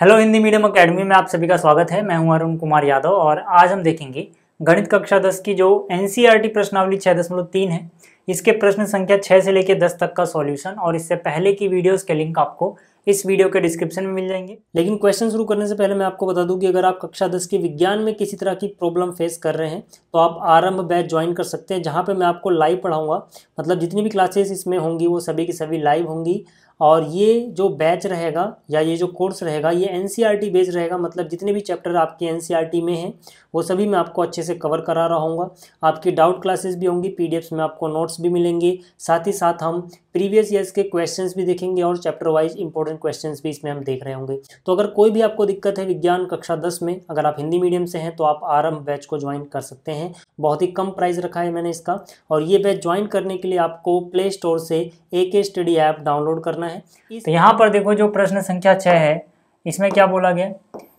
Hello Hindi medium academy में आप सभी का स्वागत है। मैं हूँ अरुण कुमार यादव और आज हम देखेंगे गणित कक्षा 10 की जो एनसीईआरटी प्रश्नावली छः दशमलव तीन है। इसके प्रश्न संख्या छः से लेकर दस तक का सॉल्यूशन और इससे पहले की वीडियोस के लिंक आपको इस वीडियो के डिस्क्रिप्शन में मिल जाएँगे। लेकिन क्वेश्चन शुरू करने से पहले मैं आपको बता दूँ कि अगर आप कक्षा दस के विज्ञान में किसी तरह की प्रॉब्लम फेस कर रहे हैं तो आप आरंभ बैच ज्वाइन कर सकते हैं, जहाँ पे मैं आपको लाइव पढ़ाऊँगा। मतलब जितनी भी क्लासेस इसमें होंगी, वो सभी की सभी लाइव होंगी। और ये जो बैच रहेगा या ये जो कोर्स रहेगा, ये एन बेस्ड रहेगा मतलब जितने भी चैप्टर आपके एन में हैं, वो सभी मैं आपको अच्छे से कवर करा रहा हूँ आपकी डाउट क्लासेस भी होंगी पी में आपको नोट्स भी मिलेंगे। साथ ही साथ हम प्रीवियस ईयर्स के क्वेश्चंस भी देखेंगे और चैप्टर वाइज इंपॉर्टेंट क्वेश्चंस भी इसमें हम देख रहे होंगे। तो अगर कोई भी आपको दिक्कत है विज्ञान कक्षा दस में, अगर आप हिंदी मीडियम से हैं तो आप आरंभ बैच को ज्वाइन कर सकते हैं। बहुत ही कम प्राइस रखा है मैंने इसका। और ये बैच ज्वाइन करने के लिए आपको प्ले स्टोर से ए के स्टडी ऐप डाउनलोड करना है। तो यहाँ पर देखो जो प्रश्न संख्या छः है, इसमें क्या बोला गया?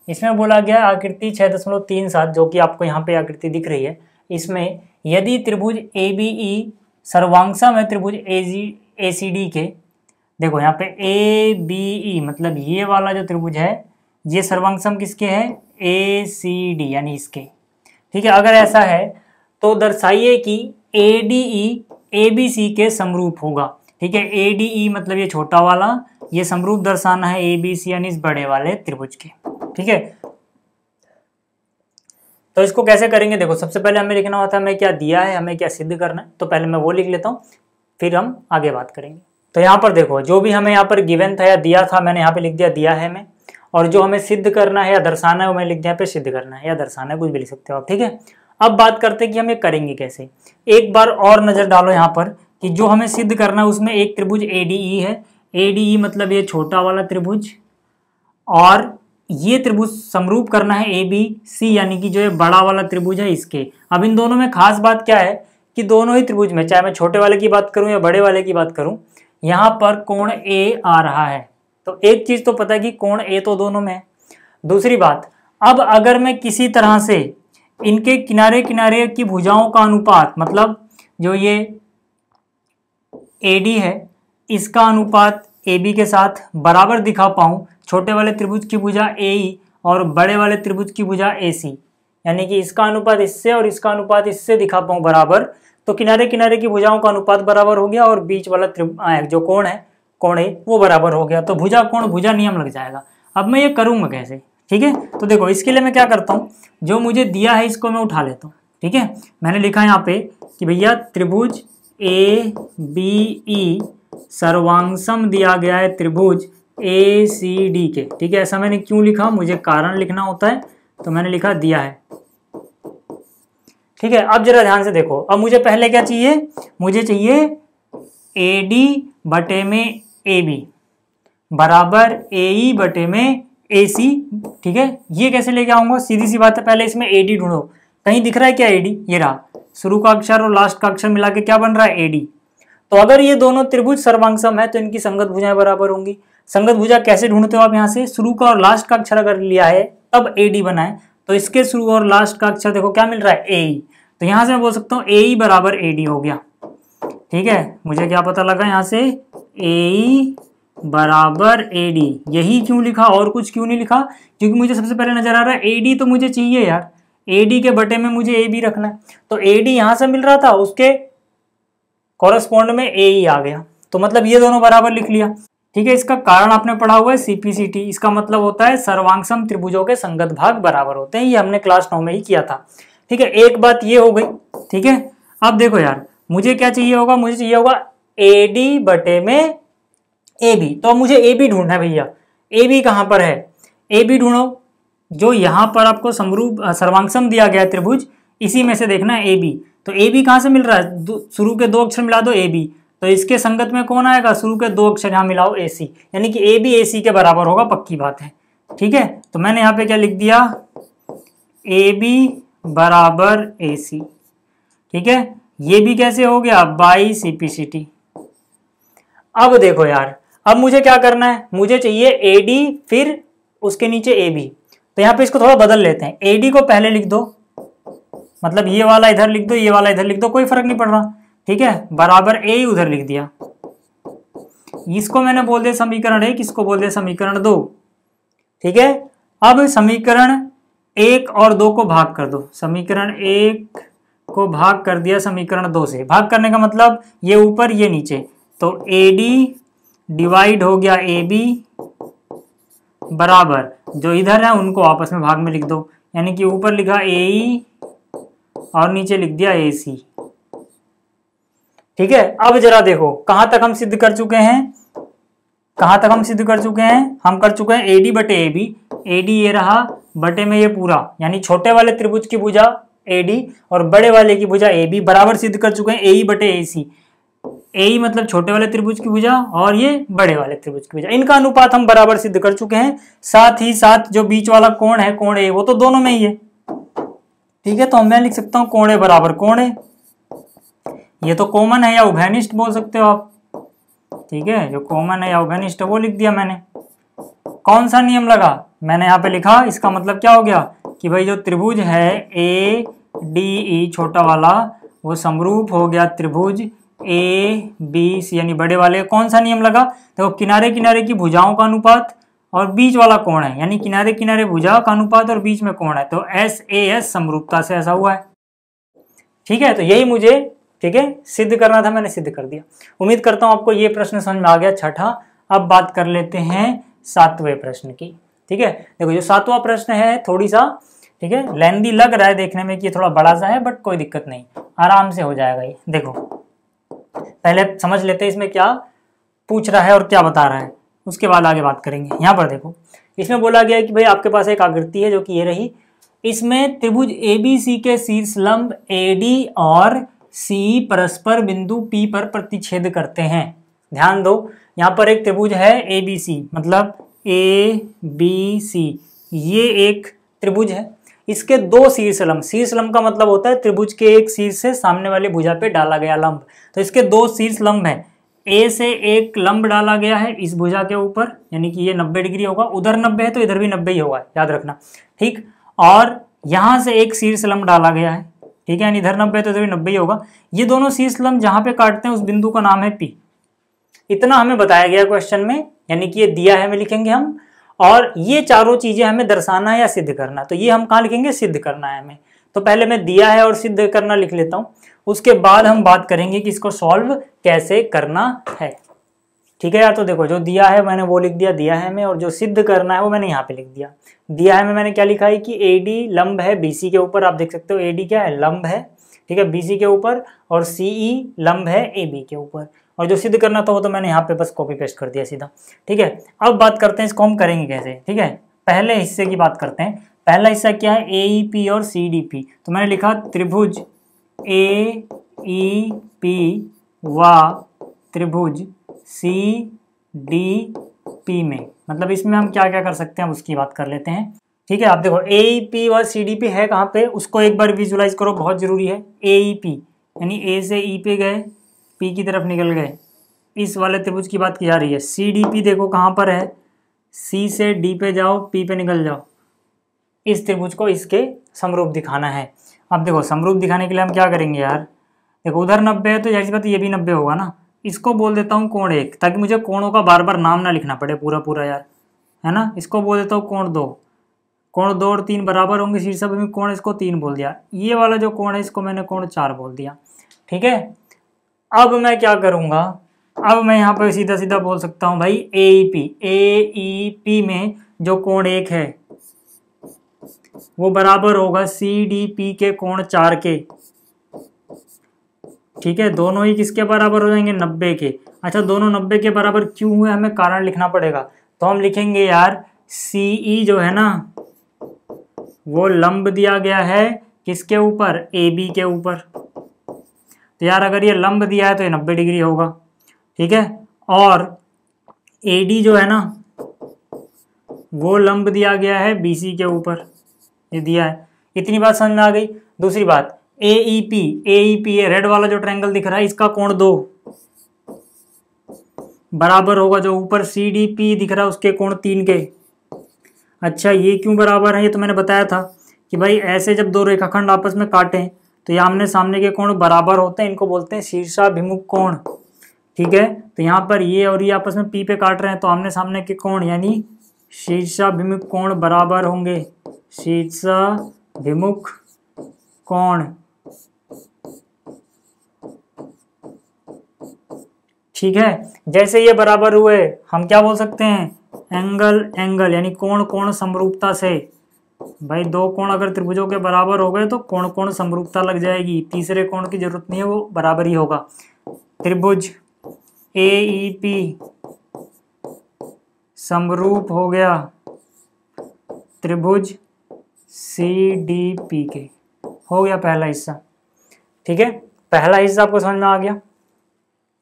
इसमें बोला गया आकृति छः दशमलव तीन सात, जो कि आपको यहाँ पे आकृति दिख रही है। इसमें यदि त्रिभुज ए बी ई सर्वांगसम है, त्रिभुज ए जी ए सी डी के। देखो यहाँ पे ए बी ई मतलब ये वाला जो त्रिभुज है, ये सर्वांगसम किसके है? ए सी डी यानी इसके। ठीक है, अगर ऐसा है तो दर्शाइए कि A D E A B सी के समरूप होगा। ठीक है ए डी ई मतलब ये छोटा वाला, ये समरूप दर्शाना है ए बी सी यानी इस बड़े वाले त्रिभुज के। ठीक है? तो इसको कैसे करेंगे? देखो, सबसे पहले हमें लिखना होता है हमें क्या दिया है, हमें क्या सिद्ध करना है तो पहले मैं वो लिख लेता हूँ। फिर हम आगे बात करेंगे। तो यहाँ पर देखो, जो भी हमें यहाँ पर गिवन था या दिया था, मैंने यहाँ पे लिख दिया दिया है हमें। और जो हमें सिद्ध करना है या दर्शाना है, वो मैं लिख दिया पे सिद्ध करना है या दर्शाना है, कुछ भी लिख सकते हो आप, ठीक है? अब बात करते हैं कि हम ये करेंगे कैसे। एक बार और नज़र डालो यहाँ पर कि जो हमें सिद्ध करना है, उसमें एक त्रिभुज एडीई है। एडीई मतलब ये छोटा वाला त्रिभुज। और ये त्रिभुज समरूप करना है ए बी सी यानी कि जो ये बड़ा वाला त्रिभुज है इसके। अब इन दोनों में खास बात क्या है? कि दोनों ही त्रिभुज में, चाहे मैं छोटे वाले की बात करूँ या बड़े वाले की बात करूँ, यहाँ पर कोण ए आ रहा है। तो एक चीज़ तो पता है कि कोण ए तो दोनों में है। दूसरी बात, अब अगर मैं किसी तरह से इनके किनारे किनारे की भुजाओं का अनुपात मतलब जो ये एडी है, इसका अनुपात ए बी के साथ बराबर दिखा पाऊँ, छोटे वाले त्रिभुज की भुजा ए ई और बड़े वाले त्रिभुज की भुजा ए सी यानी कि इसका अनुपात इससे और इसका अनुपात इससे दिखा पाऊँ बराबर तो किनारे किनारे की भुजाओं का अनुपात बराबर हो गया और बीच वाला जो कोण है कोण है वो बराबर हो गया। तो भुजा कोण, भुजा नियम लग जाएगा। अब मैं ये करूँगा कैसे? ठीक है? तो देखो, इसके लिए मैं क्या करता हूँ? जो मुझे दिया है, इसको मैं उठा लेता हूँ। ठीक है? मैंने लिखा है यहाँ पे कि भैया, त्रिभुज ए, बी, ई सर्वांगसम दिया गया है त्रिभुज ए, सी, डी के। ठीक है? ऐसा मैंने क्यों लिखा? मुझे कारण लिखना होता है तो मैंने लिखा दिया है। ठीक है, अब जरा ध्यान से देखो। अब मुझे पहले क्या चाहिए? मुझे चाहिए ए डी बटे में ए बी बराबर ए ई बटे में ए सी ठीक है, ये कैसे लेके आऊँगा? सीधी सी बात है, पहले इसमें ए डी ढूंढो। कहीं दिख रहा है क्या ए डी ये रहा। शुरू का अक्षर और लास्ट का अक्षर मिला के क्या बन रहा है? ए डी तो अगर ये दोनों त्रिभुज सर्वांगसम है तो इनकी संगत भुजाएँ बराबर होंगी। संगत भुजा कैसे ढूंढते हो आप यहाँ से? शुरू का और लास्ट का अक्षर अगर लिया है, तब ए डी बनाए। तो इसके शुरू और लास्ट का अक्षर देखो, क्या मिल रहा है? ए तो यहाँ से मैं बोल सकता हूँ ए ई बराबर ए डी हो गया। ठीक है? मुझे क्या पता लगा यहाँ से? ए ई बराबर ए डी यही क्यों लिखा? और कुछ क्यों नहीं लिखा? क्योंकि मुझे सबसे पहले नज़र आ रहा है ए डी तो मुझे चाहिए यार। ए डी के बटे में मुझे ए बी रखना है। तो ए डी यहाँ से मिल रहा था, उसके कॉरेस्पॉन्ड में ए ई आ गया। तो मतलब ये दोनों बराबर लिख लिया। ठीक है? इसका कारण आपने पढ़ा हुआ है सीपीसीटी इसका मतलब होता है, सर्वांगसम त्रिभुजों के संगत भाग बराबर होते हैं। ये हमने क्लास नौ में ही किया था। ठीक है, एक बात ये हो गई, ठीक है? अब देखो यार, मुझे क्या चाहिए होगा? मुझे चाहिए होगा ए डी बटे में ए बी तो मुझे ए बी ढूंढना है भैया। ए बी कहाँ पर है? ए बी ढूंढो, जो यहाँ पर आपको समरूप सर्वांगसम दिया गया त्रिभुज, इसी में से देखना है ए बी तो ए बी कहाँ से मिल रहा है? शुरू के दो अक्षर मिला दो ए बी तो इसके संगत में कौन आएगा? शुरू के दो अक्षर यहाँ मिलाओ ए सी यानी कि ए बी ए सी के बराबर होगा, पक्की बात है। ठीक है? तो मैंने यहाँ पे क्या लिख दिया? ए बी बराबर ए सी ठीक है? ये भी कैसे हो गया? बाई सीपीसीटी अब देखो यार, अब मुझे क्या करना है? मुझे चाहिए ए डी फिर उसके नीचे ए बी तो यहाँ पे इसको थोड़ा बदल लेते हैं। ए डी को पहले लिख दो। मतलब ये वाला इधर लिख दो, ये वाला इधर लिख दो, कोई फ़र्क नहीं पड़ रहा। ठीक है? बराबर ए उधर लिख दिया। इसको मैंने बोल दिया समीकरण एक इसको बोल दिया? समीकरण दो। ठीक है? अब समीकरण एक और दो को भाग कर दो। समीकरण एक को भाग कर दिया समीकरण दो से। भाग करने का मतलब ये ऊपर, ये नीचे। तो ए डी डिवाइड हो गया ए बी बराबर। जो इधर है उनको आपस में भाग में लिख दो। यानी कि ऊपर लिखा ए ई और नीचे लिख दिया ए सी ठीक है? अब जरा देखो, कहाँ तक हम सिद्ध कर चुके हैं? कहाँ तक हम सिद्ध कर चुके हैं? हम कर चुके हैं एडी बटे ए बी एडी ये रहा, बटे में ये पूरा। यानी छोटे वाले त्रिभुज की भुजा एडी और बड़े वाले की भुजा ए बी बराबर सिद्ध कर चुके हैं ए बटे ए सी ए मतलब छोटे वाले त्रिभुज की भुजा और ये बड़े वाले त्रिभुज की भुजा। इनका अनुपात हम बराबर सिद्ध कर चुके हैं। साथ ही साथ जो बीच वाला कोण है, कोण ए वो तो दोनों में ही है। ठीक है तो मैं लिख सकता हूँ कोण ए बराबर कोण ए ये तो कॉमन है या उभयनिष्ठ बोल सकते हो आप? ठीक है, जो कॉमन है या उभयनिष्ठ वो लिख दिया मैंने। कौन सा नियम लगा? मैंने यहाँ पे लिखा, इसका मतलब क्या हो गया? कि भाई जो त्रिभुज है ए डी ई छोटा वाला, वो समरूप हो गया त्रिभुज ए बी सी यानी बड़े वाले। कौन सा नियम लगा? देखो तो किनारे किनारे की भुजाओं का अनुपात और बीच वाला कोण है, यानी किनारे किनारे भुजा का अनुपात और बीच में कोण है। तो एस ए एस समरूपता से ऐसा हुआ है। ठीक है तो यही मुझे, ठीक है, सिद्ध करना था, मैंने सिद्ध कर दिया। उम्मीद करता हूँ आपको ये प्रश्न समझ में आ गया, छठा। अब बात कर लेते हैं सातवें प्रश्न की, ठीक है? देखो, जो सातवां प्रश्न है थोड़ी सा ठीक है लेंदी लग रहा है देखने में कि थोड़ा बड़ा सा है बट कोई दिक्कत नहीं, आराम से हो जाएगा ये। देखो, पहले समझ लेते हैं इसमें क्या पूछ रहा है और क्या बता रहा है, उसके बाद आगे बात करेंगे। यहाँ पर देखो, इसमें बोला गया कि भाई आपके पास एक आकृति है जो कि ये रही, इसमें त्रिभुज ए बी सी के शीर्ष लंब ए डी और सी परस्पर बिंदु पी पर प्रतिच्छेद करते हैं। ध्यान दो यहाँ पर एक त्रिभुज है ए बी सी मतलब ए बी सी ये एक त्रिभुज है। इसके दो शीर्ष लंब शीर्ष लंब का मतलब होता है त्रिभुज के एक शीर्ष से सामने वाले भुजा पे डाला गया लंब। तो इसके दो शीर्ष लंब है। ए से एक लंब डाला गया है इस भुजा के ऊपर, यानी कि ये 90 डिग्री होगा। उधर 90 है तो इधर भी 90 ही होगा, याद रखना। ठीक? और यहाँ से एक शीर्ष लंब डाला गया है। ठीक है? यानी इधर नब्बे तो इधर भी नब्बे ही होगा। ये दोनों शीर्ष लंब जहाँ पे काटते हैं, उस बिंदु का नाम है पी इतना हमें बताया गया क्वेश्चन में, यानी कि ये दिया है हमें लिखेंगे हम, और ये चारों चीज़ें हमें दर्शाना या सिद्ध करना। तो ये हम कहाँ लिखेंगे? सिद्ध करना है हमें। तो पहले मैं दिया है और सिद्ध करना लिख लेता हूँ। उसके बाद हम बात करेंगे कि इसको सॉल्व कैसे करना है। ठीक है या तो देखो, जो दिया है मैंने वो लिख दिया दिया है मैं और जो सिद्ध करना है वो मैंने यहाँ पे लिख दिया। दिया है में मैंने क्या लिखा है कि ए डी लंब है बी सी के ऊपर, आप देख सकते हो ए डी क्या है? लंब है। ठीक है बी सी के ऊपर, और सी ई लंब है ए बी के ऊपर। और जो सिद्ध करना था वो तो मैंने यहाँ पे बस कॉपी पेस्ट कर दिया सीधा। ठीक है? अब बात करते हैं इसको हम करेंगे कैसे? ठीक है? पहले हिस्से की बात करते हैं। पहला हिस्सा क्या है? ए ई पी और सी डी पी तो मैंने लिखा त्रिभुज। ए ई पी व त्रिभुज सी डी पी में। मतलब इसमें हम क्या क्या कर सकते हैं उसकी बात कर लेते हैं। ठीक है? आप देखो ए पी और सी डी पी है कहाँ पे? उसको एक बार विजुलाइज करो, बहुत ज़रूरी है। ए पी यानी ए से ई e पे गए। पी की तरफ़ निकल गए। इस वाले त्रिभुज की बात की जा रही है। सी डी पी देखो कहाँ पर है। सी से डी पे जाओ पी पे निकल जाओ। इस त्रिभुज को इसके समरूप दिखाना है। अब देखो, समरूप दिखाने के लिए हम क्या करेंगे यार? देखो, उधर नब्बे है तो जैसी बात ये भी नब्बे होगा ना। इसको बोल देता हूँ कोण एक, ताकि मुझे कोणों का बार बार नाम ना लिखना पड़े पूरा पूरा यार। है ना? इसको बोल देता हूँ कोण दो। कोण दो और तीन बराबर होंगे शीर्ष में कोण इसको तीन बोल दिया। ये वाला जो कोण है, इसको मैंने कोण चार बोल दिया। ठीक है? अब मैं क्या करूँगा? अब मैं यहाँ पर सीधा सीधा बोल सकता हूँ भाई ए पी ए पी में जो कोण एक है, वो बराबर होगा सी डी पी के कोण चार के। ठीक है? दोनों ही किसके बराबर हो जाएँगे? नब्बे के। अच्छा दोनों नब्बे के बराबर क्यों हुए? हमें कारण लिखना पड़ेगा। तो हम लिखेंगे यार सी ई जो है ना, वो लंब दिया गया है किसके ऊपर? ए बी के ऊपर। तो यार अगर ये लंब दिया है तो ये नब्बे डिग्री होगा, ठीक है? और ए डी जो है ना, वो लंब दिया गया है बी सी के ऊपर, ये दिया है। इतनी बात समझ में आ गई? दूसरी बात A E P A E P A red वाला जो ट्रायंगल दिख रहा है, इसका कोण दो। बराबर होगा जो ऊपर सी डी पी दिख रहा है, उसके कोण तीन के। अच्छा ये क्यों बराबर है? ये तो मैंने बताया था कि भाई ऐसे जब दो रेखाखंड आपस में काटें तो ये आमने सामने के कोण बराबर होते हैं, इनको बोलते हैं शीर्षाभिमुख कोण। ठीक है? तो यहाँ पर ये और ये आपस में पी पे काट रहे हैं तो आमने सामने के कोण यानी शीर्षाभिमुख कोण बराबर होंगे। शीर्षाभिमुख कोण। ठीक है? जैसे ये बराबर हुए, हम क्या बोल सकते हैं? एंगल एंगल, यानी कोण कोण समरूपता से। भाई दो कोण अगर त्रिभुजों के बराबर हो गए तो कोण कोण समरूपता लग जाएगी। तीसरे कोण की ज़रूरत नहीं है, वो बराबर ही होगा। त्रिभुज ए ई पी समरूप हो गया। त्रिभुज सी डी पी के। हो गया पहला हिस्सा। ठीक है? पहला हिस्सा आपको समझ में आ गया?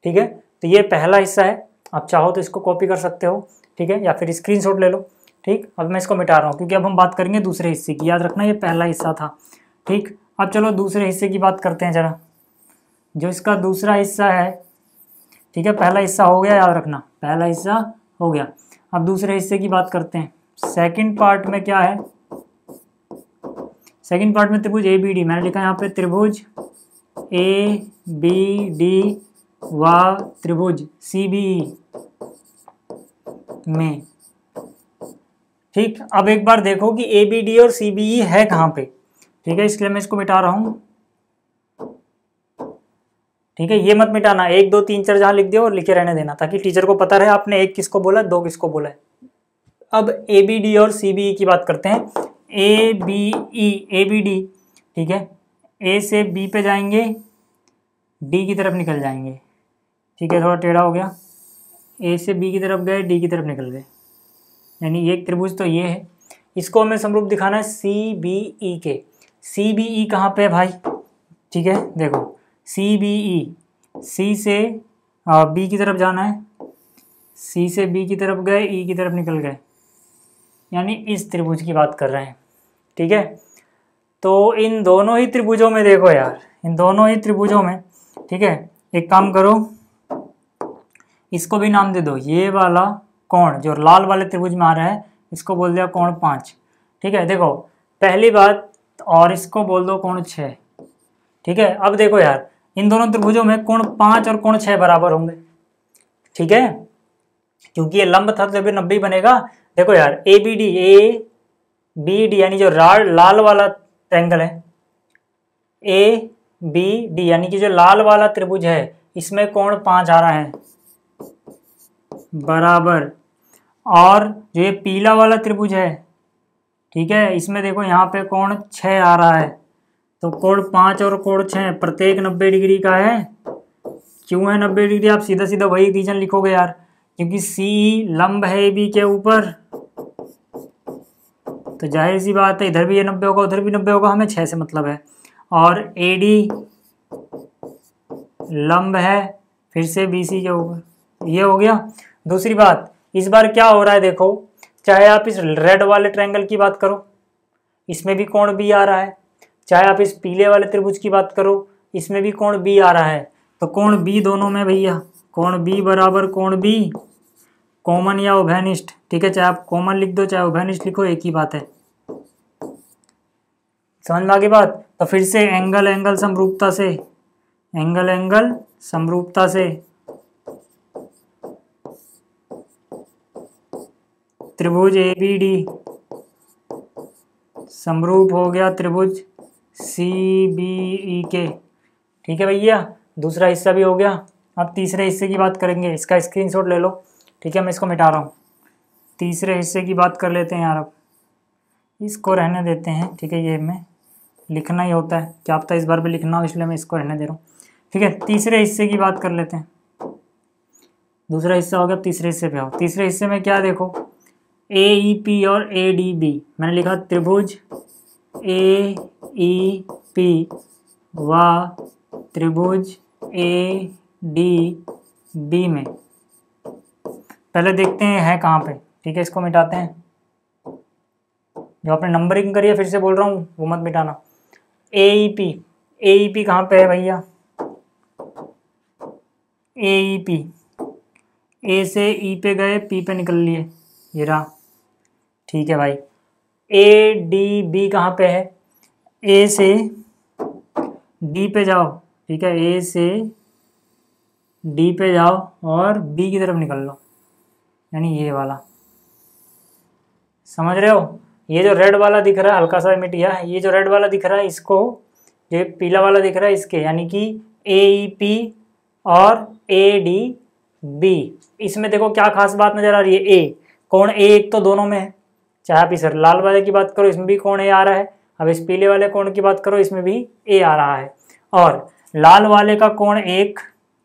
ठीक है? तो ये पहला हिस्सा है। आप चाहो तो इसको कॉपी कर सकते हो। ठीक है? या फिर स्क्रीनशॉट ले लो। ठीक? अब मैं इसको मिटा रहा हूँ, क्योंकि अब हम बात करेंगे दूसरे हिस्से की। याद रखना, ये पहला हिस्सा था। ठीक? अब चलो दूसरे हिस्से की बात करते हैं ज़रा। जो इसका दूसरा हिस्सा है, ठीक है, पहला हिस्सा हो गया, याद रखना। पहला हिस्सा हो गया। अब दूसरे हिस्से की बात करते हैं। सेकंड पार्ट में क्या है? सेकंड पार्ट में त्रिभुज ए बी डी मैंने लिखा यहाँ पे त्रिभुज ए बी डी व त्रिभुज सी बी में। ठीक? अब एक बार देखो कि ए बी डी और सी बी ई है कहाँ पे। ठीक है, इसलिए मैं इसको मिटा रहा हूँ। ठीक है, ये मत मिटाना। एक, दो, तीन, चार जहाँ लिख दिया और लिखे रहने देना, ताकि टीचर को पता रहे आपने एक किसको बोला, दो किसको बोला है। अब ए बी डी और सी बी ई की बात करते हैं। A B E A B D ठीक है? ए से बी पे जाएँगे डी की तरफ़ निकल जाएँगे। ठीक है, थोड़ा टेढ़ा हो गया। ए से बी की तरफ़ गए डी की तरफ़ निकल गए। यानी एक त्रिभुज तो ये है। इसको हमें समरूप दिखाना है सी बी ई के सी बी ई कहाँ पे है भाई? ठीक है, देखो। सी बी ई सी से बी की तरफ़ जाना है। सी से बी की तरफ़ गए ई e की तरफ़ निकल गए। यानी इस त्रिभुज की बात कर रहे हैं। ठीक है? तो इन दोनों ही त्रिभुजों में देखो यार, इन दोनों ही त्रिभुजों में, ठीक है? एक काम करो, इसको भी नाम दे दो। ये वाला कोण जो लाल वाले त्रिभुज में आ रहा है, इसको बोल दिया कोण पाँच। ठीक है, देखो, पहली बात, और इसको बोल दो कोण छः ठीक है, अब देखो यार, इन दोनों त्रिभुजों में कोण पाँच और कोण छः बराबर होंगे। ठीक है? क्योंकि ये लंब था तो भी नब्बे बनेगा। देखो यार A B D A B D यानी जो लाल वाला ट्रैंगल है। ए बी डी यानी कि जो लाल वाला त्रिभुज है, इसमें कोण पाँच आ रहा है। बराबर। और जो ये पीला वाला त्रिभुज है, ठीक है, इसमें देखो यहाँ पे कोण छः आ रहा है तो कोण पाँच और कोण छः प्रत्येक नब्बे डिग्री का है। क्यों है नब्बे डिग्री? आप सीधा सीधा वही रीजन लिखोगे यार, क्योंकि सी लंब है बी के ऊपर। तो ज़ाहिर सी बात है, इधर भी ये नब्बे होगा, उधर भी नब्बे होगा, हमें छः से मतलब है। और ए डी लंब है, फिर से बी सी के ऊपर। ये हो गया। दूसरी बात इस बार क्या हो रहा है देखो, चाहे आप इस रेड वाले ट्रायंगल की बात करो, इसमें भी कोण बी आ रहा है। चाहे आप इस पीले वाले त्रिभुज की बात करो, इसमें भी कोण बी आ रहा है। तो कोण बी दोनों में भैया, कोण बी बराबर कोण बी कॉमन या उभयनिष्ठ ठीक है? चाहे आप कॉमन लिख दो, चाहे उभयनिष्ठ लिखो, एक ही बात है। समझ में आगे बात? तो फिर से एंगल एंगल समरूपता से एंगल एंगल समरूपता से। त्रिभुज ए बी डी समरूप हो गया त्रिभुज सी बी ई के ठीक है भैया, दूसरा हिस्सा भी हो गया। अब तीसरे हिस्से की बात करेंगे, इसका स्क्रीनशॉट ले लो। ठीक है, मैं इसको मिटा रहा हूँ। तीसरे हिस्से की बात कर लेते हैं यार अब। इसको रहने देते हैं। ठीक है, ये मैं लिखना ही होता है। क्या आपका इस बार भी लिखना हो, इसलिए मैं इसको रहने दे रहा हूँ। ठीक है, तीसरे हिस्से की बात कर लेते हैं। दूसरा हिस्सा हो गया तीसरे हिस्से पे आओ। तीसरे हिस्से में क्या देखो? ए ई पी और ए डी बी मैंने लिखा त्रिभुज। ए ई पी व त्रिभुज ए डी बी में। पहले देखते हैं, है कहाँ पे? ठीक है, इसको मिटाते हैं। जो आपने नंबरिंग करी है, फिर से बोल रहा हूँ, वो मत मिटाना। ए E P A E P कहाँ पे है भैया? ए ई पी ए से ई पे गए पी पे निकल लिए। ये रहा। ठीक है भाई। ए डी बी कहाँ पे है? ए से डी पे जाओ, ठीक है? ए से डी पे जाओ और बी की तरफ़ निकल लो, यानी ये वाला। समझ रहे हो? ये जो रेड वाला दिख रहा है, हल्का सा मिटिया ये जो रेड वाला दिख रहा है, इसको ये पीला वाला दिख रहा है, इसके, यानी कि ए पी और ए डी बी इसमें देखो क्या खास बात नज़र आ रही है? ए कौन? ए एक तो दोनों में है। चाहे आप इस लाल वाले की बात करो, इसमें भी कौन ए आ रहा है। अब इस पीले वाले कोण की बात करो, इसमें भी ए आ रहा है। और लाल वाले का कोण एक,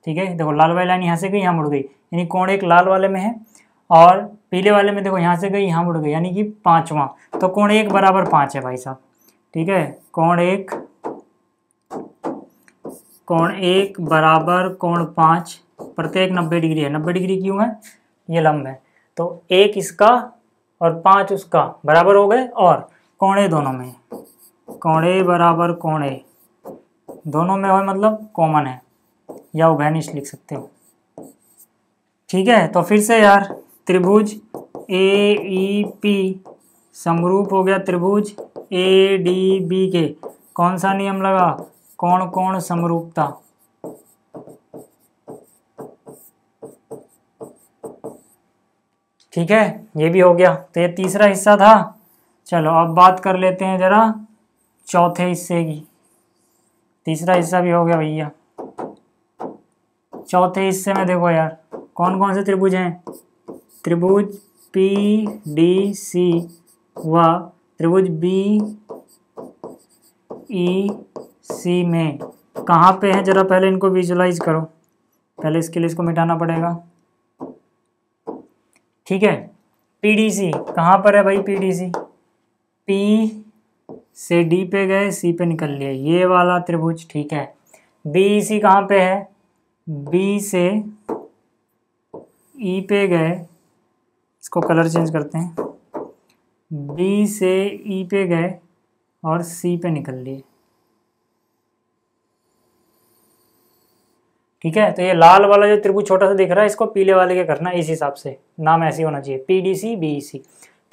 ठीक है, देखो लाल वाली लाइन यहाँ से गई, यहाँ मुड़ गई। यानी कोण एक लाल वाले में है और पीले वाले में देखो यहाँ से गई, यहाँ मुड़ गई, यानी कि पांचवा। तो कोण एक बराबर पाँच है भाई साहब, ठीक है? कोण एक कोण एक बराबर कोण पाँच, प्रत्येक नब्बे डिग्री है। नब्बे डिग्री क्यों है? ये लंब है। तो एक इसका और पाँच उसका बराबर हो गए और कोणे दोनों में। कोणे बराबर कोणे। दोनों में हो मतलब कॉमन है। या उभयनिष्ठ लिख सकते हो। ठीक है तो फिर से यार, त्रिभुज ए ई पी समरूप हो गया त्रिभुज ए डी बी के कौन सा नियम लगा? कौन कौन समरूपता। ठीक है? ये भी हो गया। तो ये तीसरा हिस्सा था। चलो, अब बात कर लेते हैं ज़रा चौथे हिस्से की। तीसरा हिस्सा भी हो गया भैया। चौथे हिस्से में देखो यार कौन कौन से त्रिभुज हैं? त्रिभुज पी डी सी व त्रिभुज बी ई सी में। कहाँ पे है? ज़रा पहले इनको विजुलाइज करो। पहले इसके लिए इसको मिटाना पड़ेगा। ठीक है? पी डी सी कहाँ पर है भाई पी डी सी पी से डी पे गए सी पे निकल लिए। ये वाला त्रिभुज, ठीक है। बी सी कहाँ पे है? बी से ई पे गए। इसको कलर चेंज करते हैं। बी से ई पे गए और सी पे निकल लिए। ठीक है? तो ये लाल वाला जो त्रिभुज छोटा सा दिख रहा है, इसको पीले वाले के करना इस हिसाब से। नाम ऐसे होना चाहिए। P D C B C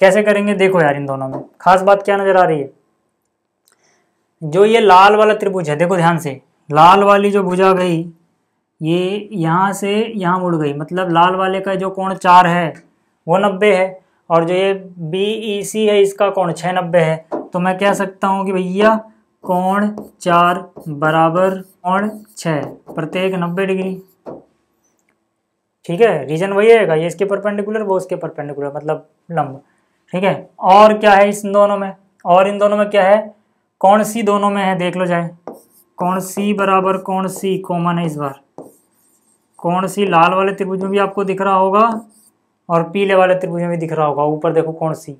कैसे करेंगे? देखो यार इन दोनों में। खास बात क्या नज़र आ रही है? जो ये लाल वाला त्रिभुज है, देखो ध्यान से। लाल वाली जो भुजा गई, ये यहाँ से यहाँ मुड़ गई। मतलब लाल वाले का जो कोण चार है, वो नब्बे है। और जो ये बी ई सी है, इसका कोण छः नब्बे है। तो मैं कह सकता हूँ कि भैया कोण चार बराबर कोण छः, प्रत्येक नब्बे डिग्री। ठीक है? रीजन वही रहेगा, ये इसके परपेंडिकुलर, वो उसके परपेंडिकुलर मतलब लंब। ठीक है? और क्या है इस दोनों में? और इन दोनों में क्या है? कौन सी दोनों में है, देख लो जाए। कौन सी बराबर कौन सी कॉमन है इस बार। कौन सी लाल वाले त्रिभुज में भी आपको दिख रहा होगा, और पीले वाले त्रिभुज में भी दिख रहा होगा। ऊपर देखो कौन सी।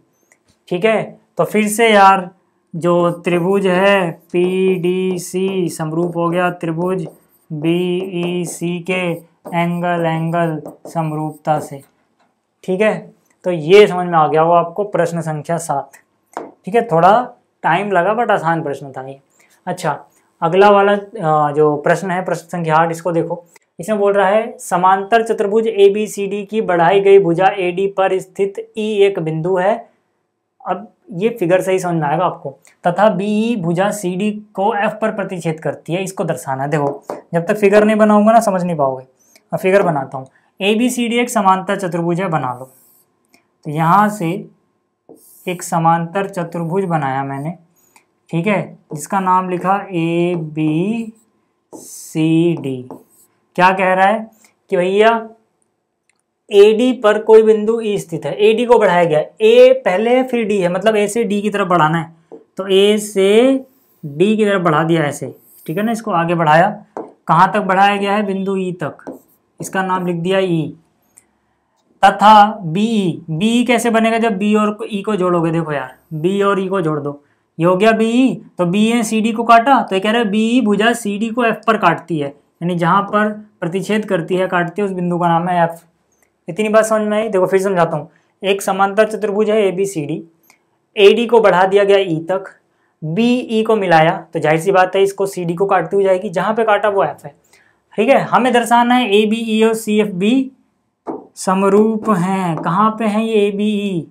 ठीक है? तो फिर से यार जो त्रिभुज है पी डी सी समरूप हो गया त्रिभुज बी ई सी के एंगल एंगल समरूपता से। ठीक है? तो ये समझ में आ गया वो आपको प्रश्न संख्या सात। ठीक है? थोड़ा टाइम लगा बट आसान प्रश्न था ये। अच्छा अगला वाला जो प्रश्न है, प्रश्न संख्या आठ, इसको देखो। इसमें बोल रहा है, समांतर चतुर्भुज ए बी सी डी की बढ़ाई गई भुजा ए डी पर स्थित ई e एक बिंदु है। अब ये फिगर सही समझ में आएगा आपको। तथा बी ई भुजा सी डी को एफ़ पर प्रतिच्छेद करती है, इसको दर्शाना देखो, जब तक फिगर नहीं बनाऊँगा ना, समझ नहीं पाओगे। अब फिगर बनाता हूँ। ए बी सी डी एक समांतर चतुर्भुज है, बना लो। तो यहाँ से एक समांतर चतुर्भुज बनाया मैंने। ठीक है? जिसका नाम लिखा ए बी सी डी क्या कह रहा है? कि भैया ए डी पर कोई बिंदु ई e स्थित है। ए डी को बढ़ाया गया। ए पहले है, फिर डी है। मतलब ए से डी की तरफ़ बढ़ाना है। तो ए से डी की तरफ़ बढ़ा दिया ऐसे। ठीक है ना? इसको आगे बढ़ाया। कहाँ तक बढ़ाया गया है? बिंदु ई e तक। इसका नाम लिख दिया ई e. तथा बी बी कैसे बनेगा? जब बी और ई को जोड़ोगे। देखो यार बी और ई को जोड़ दो। ये हो गया बी ई तो बी ने सी डी को काटा। तो ये कह रहा है बी ई भुजा सी डी को एफ़ पर काटती है। यानी जहाँ पर प्रतिच्छेद करती है, काटती है, उस बिंदु का नाम है एफ़ इतनी बात समझ में आई? देखो, फिर समझाता हूँ। एक समांतर चतुर्भुज है A B C D A D को बढ़ा दिया गया ई e तक। बी ई e को मिलाया तो ज़ाहिर सी बात है इसको सी डी को काटती हुई जाएगी। जहाँ पे काटा वो एफ़ है। ठीक है? हमें दर्शाना है ए बी ई और सी एफ़ बी समरूप हैं। कहाँ पे हैं ये ए बी ई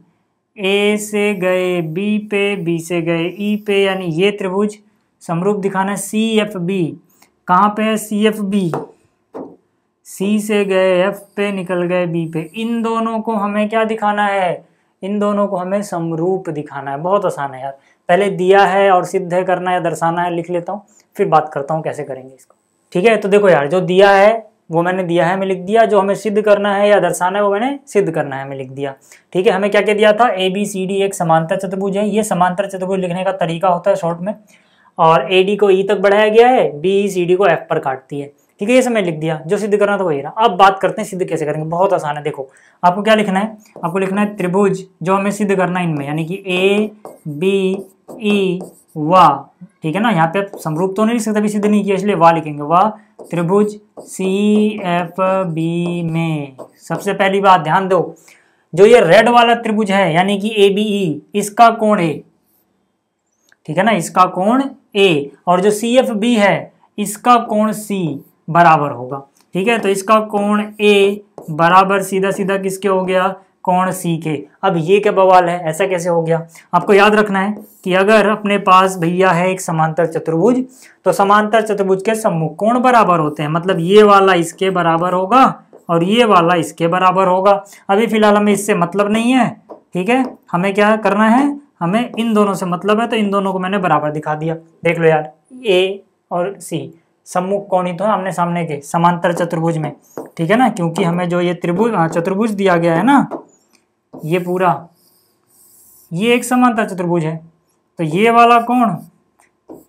ए से गए बी पे बी से गए ई e पे, यानी ये त्रिभुज समरूप दिखाना है सी एफ़ बी कहाँ पे है सी एफ़ बी सी से गए, एफ़ पे निकल गए, बी पे। इन दोनों को हमें क्या दिखाना है? इन दोनों को हमें समरूप दिखाना है। बहुत आसान है यार। पहले दिया है और सिद्ध करना है, दर्शाना है, लिख लेता हूँ, फिर बात करता हूँ कैसे करेंगे इसको। ठीक है? तो देखो यार, जो दिया है, वो मैंने दिया है मैं लिख दिया। जो हमें सिद्ध करना है या दर्शाना है, वो मैंने सिद्ध करना है मैं लिख दिया। ठीक है? हमें क्या क्या दिया था? ए, बी, सी, डी, एक समांतर चतुर्भुज है। ये समांतर चतुर्भुज लिखने का तरीका होता है शॉर्ट में। और ए, डी को ई e तक बढ़ाया गया है, बी, सी, डी को एफ़ पर काटती है। ठीक है, ये सब मैं लिख दिया। जो सिद्ध करना था वही रहा। अब बात करते हैं सिद्ध कैसे करेंगे। बहुत आसान है, देखो। आपको क्या लिखना है? आपको लिखना है त्रिभुज, जो हमें सिद्ध करना है इनमें, यानी कि ए बी ई वा ठीक है ना? यहाँ पे समरूप तो नहीं लिख सकते, अभी सिद्ध नहीं किया, इसलिए वाह लिखेंगे। वाह त्रिभुज सी एफ़ बी में। सबसे पहली बात, ध्यान दो। जो ये रेड वाला त्रिभुज है, यानी कि ए बी ई इसका कोण ए ठीक है ना? इसका कोण ए और जो सी एफ़ बी है, इसका कोण सी बराबर होगा। ठीक है तो इसका कोण ए बराबर सीधा सीधा किसके हो गया? कौन सी के। अब ये क्या बवाल है? ऐसा कैसे हो गया? आपको याद रखना है कि अगर अपने पास भैया है एक समांतर चतुर्भुज तो समांतर चतुर्भुज के सम्मुख कोण बराबर होते हैं। मतलब ये वाला इसके बराबर होगा और ये वाला इसके बराबर होगा। अभी फ़िलहाल हमें इससे मतलब नहीं है, ठीक है? हमें क्या करना है? हमें इन दोनों से मतलब है तो इन दोनों को मैंने बराबर दिखा दिया। देख लो यार ए और सी सम्मुख कौन ही तो आमने सामने के, समांतर चतुर्भुज में। ठीक है ना? क्योंकि हमें जो ये त्रिभुज चतुर्भुज दिया गया है ना, ये पूरा, ये एक समांतर चतुर्भुज है। तो ये वाला कोण,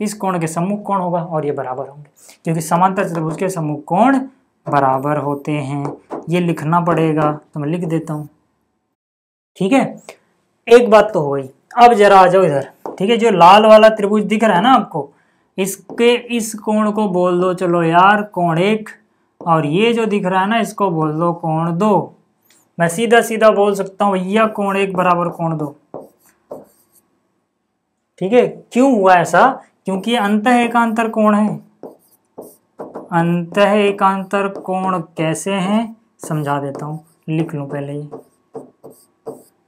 इस कोण के सम्मुख कोण होगा और ये बराबर होंगे। क्योंकि समांतर चतुर्भुज के सम्मुख कोण बराबर होते हैं। ये लिखना पड़ेगा तो मैं लिख देता हूँ। ठीक है? एक बात तो हो गई। अब जरा आ जाओ इधर। ठीक है? जो लाल वाला त्रिभुज दिख रहा है ना आपको इसके, इस कोण को बोल दो, चलो यार, कोण एक, और ये जो दिख रहा है ना, इसको बोल दो, कोण दो। मैं सीधा सीधा बोल सकता हूँ, भैया, कोण एक बराबर कोण दो। ठीक है? क्यों हुआ ऐसा? क्योंकि अंत एकांतर कोण है। अंत एकांतर कोण कैसे हैं, समझा देता हूँ। लिख लू पहले ही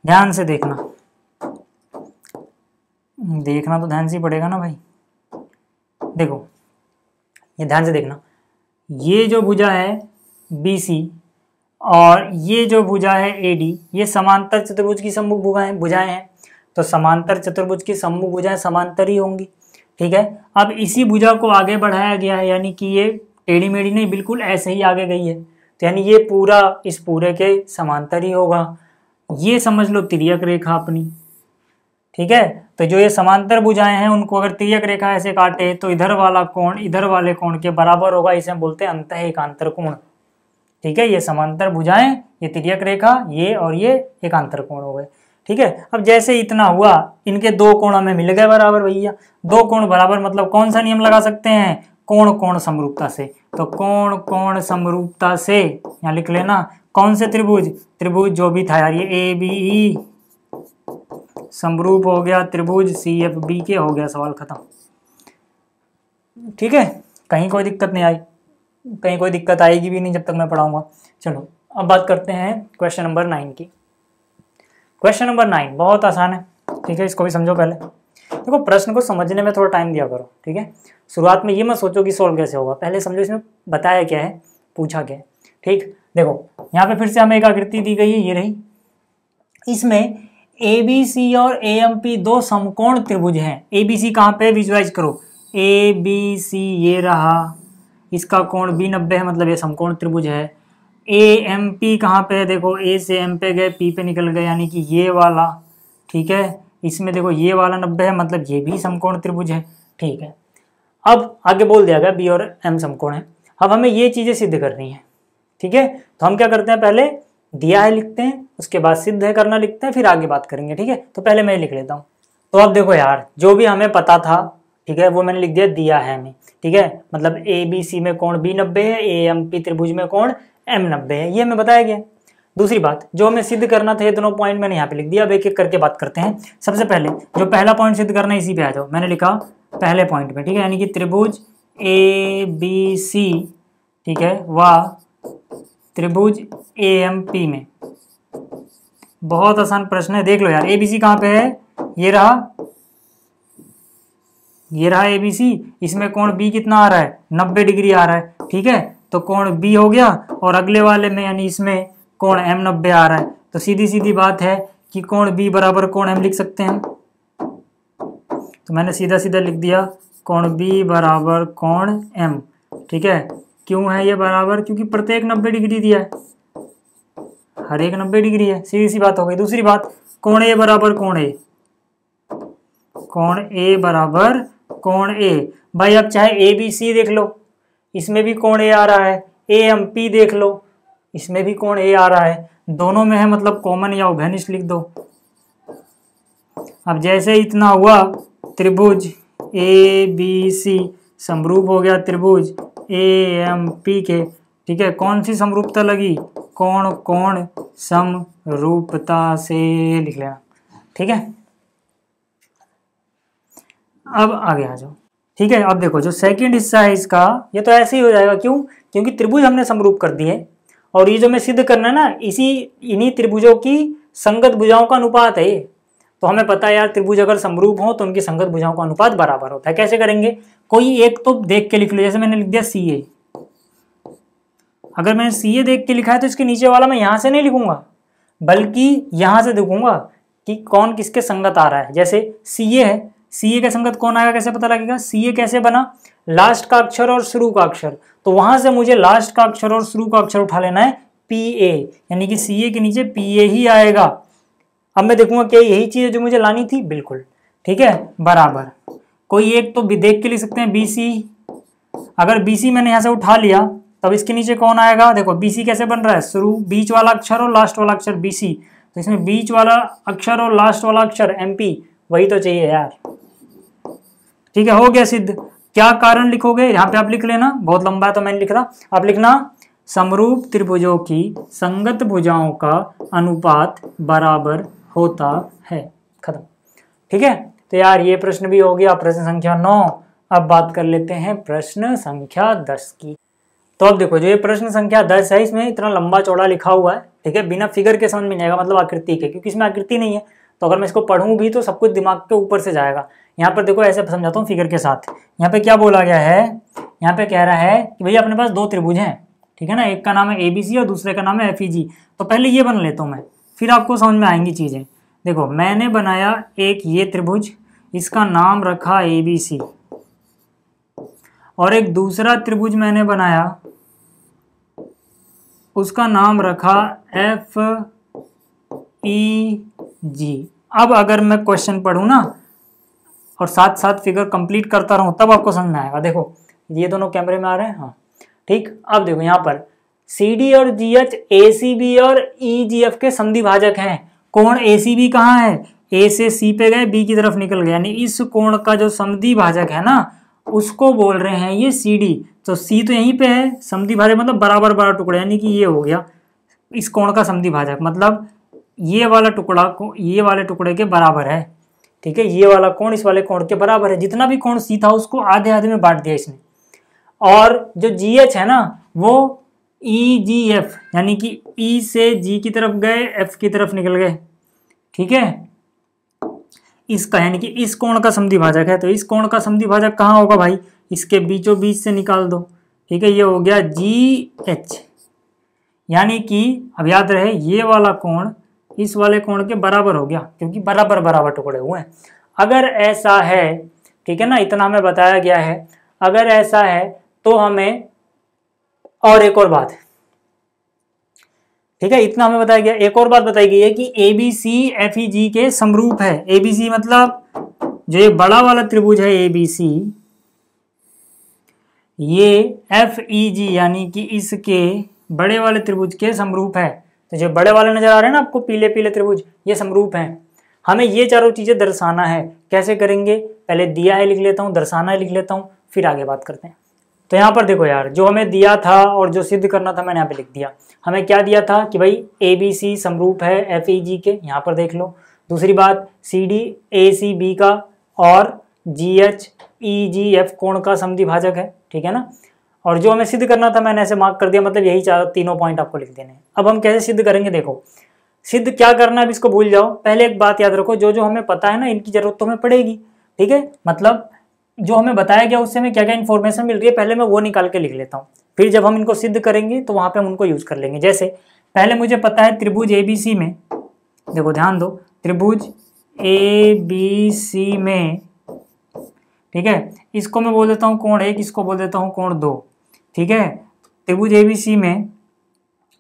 ध्यान से देखना। देखना तो ध्यान से ही पड़ेगा ना भाई। देखो, ये ध्यान से देखना। ये जो भुजा है बी सी और ये जो भुजा है ए डी ये समांतर चतुर्भुज की सम्मुख भुजाएँ भुजाएँ हैं। तो समांतर चतुर्भुज की सम्मुख भुजाएँ समांतर ही होंगी। ठीक है? अब इसी भुजा को आगे बढ़ाया गया है, यानी कि ये टेढ़ी मेढ़ी नहीं, बिल्कुल ऐसे ही आगे गई है। तो यानी ये पूरा इस पूरे के समांतर ही होगा। ये समझ लो तिरक रेखा अपनी। ठीक है? तो जो ये समांतर भुजाएँ हैं, उनको अगर तिरक रेखा ऐसे काटे तो इधर वाला कोण, इधर वाले कोण के बराबर होगा, इसे हम बोलते हैं अंत एकांतर कोण। ठीक है? ये समांतर भुजाएँ, ये तिरक रेखा, ये और ये एकांतर कोण हो गए। ठीक है? अब जैसे इतना हुआ, इनके दो कोण हमें मिल गए बराबर भैया। दो कोण बराबर मतलब कौन सा नियम लगा सकते हैं? कोण कोण समरूपता से। तो कोण कोण समरूपता से, यहाँ लिख लेना, कौन से त्रिभुज? त्रिभुज जो भी था यार, ये ए बी ई समरूप हो गया, त्रिभुज सी एफ़ बी के हो गया, सवाल खत्म। ठीक है? कहीं कोई दिक्कत नहीं आई। कहीं कोई दिक्कत आएगी भी नहीं जब तक मैं पढ़ाऊँगा। चलो, अब बात करते हैं क्वेश्चन नंबर नाइन की। क्वेश्चन नंबर नाइन बहुत आसान है। ठीक है, इसको भी समझो पहले। देखो, प्रश्न को समझने में थोड़ा टाइम दिया करो, ठीक है? शुरुआत में ये मत सोचो कि सॉल्व कैसे होगा। पहले समझो, इसमें बताया क्या है, पूछा क्या है। ठीक? देखो, यहाँ पे फिर से हमें एक आकृति दी गई है, ये रही। इसमें ए बी सी और ए एम पी दो समकोण त्रिभुज हैं। ए बी सी कहाँ पे विजुअलाइज करो। ए बी सी ये रहा। इसका कोण बी नब्बे है मतलब ये समकोण त्रिभुज है। ए एम पी कहाँ पे है? देखो ए से एम पे गए पी पे निकल गए, यानी कि ये वाला। ठीक है? इसमें देखो, ये वाला नब्बे है मतलब ये भी समकोण त्रिभुज है। ठीक है? अब आगे बोल दिया गया बी और एम समकोण है। अब हमें ये चीज़ें सिद्ध करनी है। ठीक है? तो हम क्या करते हैं पहले? दिया है लिखते हैं, उसके बाद सिद्ध है करना लिखते हैं, फिर आगे बात करेंगे, ठीक है? तो पहले मैं लिख लेता हूँ। तो अब देखो यार, जो भी हमें पता था, ठीक है, वो मैंने लिख दिया दिया है हमें, ठीक है? मतलब ए बी सी में कोण बी नब्बे है ए एम पी त्रिभुज में कोण एम नब्बे है, ये हमें बताया गया दूसरी बात, जो हमें सिद्ध करना था, ये दोनों पॉइंट मैंने यहाँ पे लिख दिया, अब एक एक करके बात करते हैं। सबसे पहले, जो पहला पॉइंट सिद्ध करना है, इसी पे आ जाओ। मैंने लिखा पहले पॉइंट में, ठीक है? यानी कि त्रिभुज ए बी सी ठीक है, व त्रिभुज ए एम पी में। बहुत आसान प्रश्न है, देख लो यार। एबीसी कहाँ पे है? ये रहा ये रहा एबीसी इसमें कोण बी कितना आ रहा है? नब्बे डिग्री आ रहा है, ठीक है? तो कोण बी हो गया और अगले वाले में, यानी इसमें कोण एम नब्बे आ रहा है। तो सीधी सीधी बात है कि कोण बी बराबर कोण एम लिख सकते हैं। तो मैंने सीधा सीधा लिख दिया, कोण बी बराबर कोण एम ठीक है? क्यों है ये बराबर? क्योंकि प्रत्येक नब्बे डिग्री दिया है। हर एक नब्बे डिग्री है। सीधी सी बात हो गई। दूसरी बात कोण ए बराबर कोण ए कोण ए बराबर कोण ए भाई अब चाहे ए बी सी देख लो। इसमें भी कोण ए आ रहा है? ए एम पी देख लो। इसमें भी कोण ए आ रहा है? दोनों में है मतलब कॉमन या उभयनिष्ठ लिख दो। अब जैसे इतना हुआ, त्रिभुज ए बी सी समरूप हो गया त्रिभुज। ए एम पी के, ठीक है? कौन सी समरूपता लगी? कौन कौन समरूपता से लिख लेना, ठीक है? अब आगे आ जाओ, ठीक है? अब देखो, जो सेकंड हिस्सा है इसका, ये तो ऐसे ही हो जाएगा, क्यों? क्योंकि त्रिभुज हमने समरूप कर दिए और ये जो मैं सिद्ध करना है ना, इसी, इन्हीं त्रिभुजों की संगत भुजाओं का अनुपात है तो हमें पता है यार, त्रिभुज अगर समरूप हो तो उनकी संगत भुजाओं का अनुपात बराबर होता है कैसे करेंगे? कोई एक तो देख के लिख लो, जैसे मैंने लिख दिया सी ए अगर मैंने सी ए देख के लिखा है तो इसके नीचे वाला मैं यहाँ से नहीं लिखूँगा, बल्कि यहाँ से देखूँगा कि कौन किसके संगत आ रहा है। जैसे सी ए है सी ए का संगत कौन आएगा, कैसे पता लगेगा? सी ए कैसे बना? लास्ट का अक्षर और शुरू का अक्षर। तो वहाँ से मुझे लास्ट का अक्षर और शुरू का अक्षर उठा लेना है पी ए यानी कि सी ए के नीचे पी ए ही आएगा। अब मैं देखूँगा क्या यही चीज़ जो मुझे लानी थी? बिल्कुल। ठीक है? बराबर। कोई एक तो देख के लिख सकते हैं बी सी अगर बी सी मैंने यहाँ से उठा लिया, तब इसके नीचे कौन आएगा? देखो बी सी कैसे बन रहा है? शुरू, बीच वाला अक्षर और लास्ट वाला अक्षर बी सी तो इसमें बीच वाला अक्षर और लास्ट वाला अक्षर एम पी वही तो चाहिए यार। ठीक है, हो गया सिद्ध। क्या कारण लिखोगे? यहाँ पे आप लिख लेना। बहुत लंबा है तो मैंने लिख रहा। आप लिखना, समरूप त्रिभुजों की संगत भुजाओं का अनुपात बराबर होता है। खत्म। ठीक है? तो यार ये प्रश्न भी हो गया प्रश्न संख्या नौ। अब बात कर लेते हैं प्रश्न संख्या दस की। तो अब देखो, जो ये प्रश्न संख्या दस है, इसमें इतना लंबा चौड़ा लिखा हुआ है, ठीक है? बिना फिगर के समझ में आएगा मतलब आकृति के, क्योंकि इसमें आकृति नहीं है। तो अगर मैं इसको पढ़ूँ भी तो सब कुछ दिमाग के ऊपर से जाएगा। यहाँ पर देखो, ऐसे समझाता हूँ फिगर के साथ। यहाँ पे क्या बोला गया है? यहाँ पे कह रहा है कि भैया, अपने पास दो त्रिभुज हैं, ठीक है ना? एक का नाम है एबीसी और दूसरे का नाम है एफईजी तो पहले ये बना लेता हूँ मैं, फिर आपको समझ में आएँगी चीज़ें। देखो, मैंने बनाया एक ये त्रिभुज, इसका नाम रखा ए बी सी और एक दूसरा त्रिभुज मैंने बनाया, उसका नाम रखा एफ़ ई जी अब अगर मैं क्वेश्चन पढ़ूँ ना, और साथ साथ फिगर कंप्लीट करता रहूँ, तब आपको समझ में आएगा। देखो, ये दोनों कैमरे में आ रहे हैं? हाँ। ठीक? अब देखो, यहाँ पर। सी डी और जी एच ए सी बी और ई जी एफ़ के संधि भाजक हैं। कोण ए सी बी कहाँ है? ए से सी पे गए बी की तरफ़ निकल गए। यानी इस कोण का जो समधि भाजक है ना, उसको बोल रहे हैं ये सी डी तो सी तो यहीं पे है समधि भाजक मतलब बराबर बराबर टुकड़े, यानी कि ये हो गया। इस कोण का समधि भाजक मतलब ये वाला टुकड़ा को, ये वाले टुकड़े के बराबर है। ठीक है, ये वाला कोण इस वाले कोण के बराबर है। जितना भी कोण सी था, उसको आधे आधे में बांट दिया इसने। और जो जी एच है ना, वो ई जी एफ़ यानी कि ई e से जी की तरफ़ गए एफ़ की तरफ़ निकल गए। ठीक है? इसका यानी कि इस कोण का समधि भाजक है तो इस कोण का समधि भाजक कहाँ होगा भाई? इसके बीचों बीच से निकाल दो। ठीक है? ये हो गया जी एच यानी कि, अब याद रहे, ये वाला कोण इस वाले कोण के बराबर हो गया, क्योंकि बराबर बराबर टुकड़े हुए हैं। अगर ऐसा है, ठीक है ना, इतना हमें बताया गया है, अगर ऐसा है तो हमें और एक और बात। ठीक है, इतना हमें बताया गया। एक और बात बताई गई है कि ए बी सी एफ़ ई जी के समरूप है। ए बी सी मतलब जो ये बड़ा वाला त्रिभुज है ए बी सी ये एफ़ ई जी यानी कि इसके बड़े वाले त्रिभुज के समरूप है। तो जो बड़े वाले नज़र आ रहे हैं ना आपको, पीले पीले त्रिभुज, ये समरूप हैं। हमें ये चारों चीज़ें दर्शाना है। कैसे करेंगे? पहले दिया है लिख लेता हूँ, दर्शाना है लिख लेता हूँ, फिर आगे बात करते हैं। तो यहाँ पर देखो यार, जो हमें दिया था और जो सिद्ध करना था मैंने यहाँ पे लिख दिया। हमें क्या दिया था कि भाई ए बी सी समरूप है एफ़ ई जी के, यहाँ पर देख लो। दूसरी बात सी डी ए सी बी का और जी एच ई जी एफ़ कोण का समधि भाजक है, ठीक है ना? और जो हमें सिद्ध करना था मैंने ऐसे मार्क कर दिया मतलब यही चार, तीनों पॉइंट आपको लिख देने अब हम कैसे सिद्ध करेंगे देखो। सिद्ध क्या करना है, अब इसको भूल जाओ। पहले एक बात याद रखो जो जो हमें पता है ना, इनकी ज़रूरत तो हमें पड़ेगी, ठीक है? मतलब जो हमें बताया गया उससे हमें क्या क्या इन्फॉर्मेशन मिल रही है, पहले मैं वो निकाल के लिख लेता हूँ। फिर जब हम इनको सिद्ध करेंगे तो वहाँ पर हम उनको यूज़ कर लेंगे। जैसे, पहले मुझे पता है त्रिभुज एबीसी में, देखो ध्यान दो, त्रिभुज ए बी सी में, ठीक है, इसको मैं बोल देता हूँ कोण एक, इसको बोल देता हूँ कोण दो, ठीक है, त्रिभुज ए बी सी में